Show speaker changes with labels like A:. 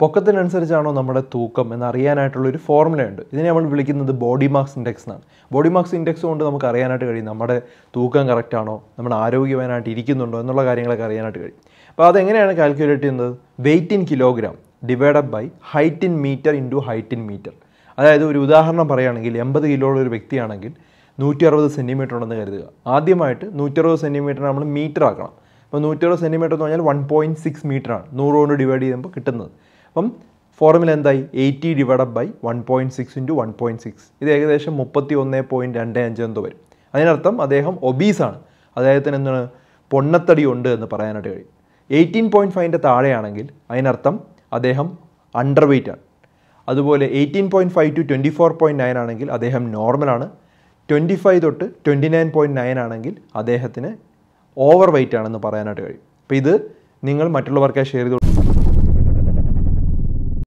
A: പൊക്കത്തിനനുസരിച്ചാണോ നമ്മുടെ തൂക്കം എന്നറിയാനായിട്ടുള്ള ഒരു ഫോർമുലയുണ്ട് ഇതിനെ നമ്മൾ വിളിക്കുന്നത് ബോഡി മാസ് ഇൻഡെക്സ് എന്നാണ്. ബോഡി മാസ് ഇൻഡെക്സ് കൊണ്ട് നമുക്ക് അറിയാനായിട്ട് കഴിയും നമ്മുടെ തൂക്കം കറക്റ്റാണോ നമ്മൾ ആരോഗ്യവാനായിട്ട് ഇരിക്കുന്നുണ്ടോ എന്നുള്ള കാര്യങ്ങളൊക്കെ അറിയാനായിട്ട് കഴിയും. അപ്പോൾ അതെങ്ങനെയാണ് കാൽക്കുലേറ്റ് ചെയ്യുന്നത്? Weight in kilogram divided by height in metre into height in metre അതായത് ഒരു ഉദാഹരണം പറയുകയാണെങ്കിൽ എൺപത് കിലോ ഉള്ള ഒരു വ്യക്തിയാണെങ്കിൽ നൂറ്റി അറുപത് സെന്റിമീറ്റർ ഉണ്ടെന്ന് കരുതുക. ആദ്യമായിട്ട് നൂറ്റി അറുപത് സെന്റിമീറ്റർ നമ്മൾ മീറ്റർ ആക്കണം. അപ്പോൾ നൂറ്റി അറുപത് സെന്റിമീറ്റർ എന്ന് പറഞ്ഞാൽ വൺ പോയിന്റ് സിക്സ് മീറ്റർ ആണ്. നൂറ് കൊണ്ട് ഡിവൈഡ് ചെയ്യുമ്പോൾ കിട്ടുന്നത്. അപ്പം ഫോർമുല എന്തായി? Eighty divided by one point six into one point six ഇത് ഏകദേശം മുപ്പത്തി ഒന്ന് പോയിന്റ് രണ്ട് അഞ്ച് എന്തോ വരും. അതിനർത്ഥം അദ്ദേഹം ഒബീസാണ് അദ്ദേഹത്തിന് എന്താണ്? പൊണ്ണത്തടി ഉണ്ട് എന്ന് പറയാനായിട്ട് കഴിയും. എയ്റ്റീൻ പോയിന്റ് ഫൈവിന്റെ താഴെയാണെങ്കിൽ അതിനർത്ഥം അദ്ദേഹം അണ്ടർ വെയ്റ്റ് ആണ്. അതുപോലെ eighteen point five to twenty four point nine ആണെങ്കിൽ അദ്ദേഹം നോർമലാണ് ട്വന്റി ഫൈവ് തൊട്ട് ട്വന്റി നയൻ പോയിന്റ് നയൻ ആണെങ്കിൽ അദ്ദേഹത്തിന് ഓവർ വെയ്റ്റ് ആണെന്ന് പറയാനായിട്ട് കഴിയും. അപ്പോൾ ഇത് നിങ്ങൾ മറ്റുള്ളവർക്കായി ഷെയർ ചെയ്ത്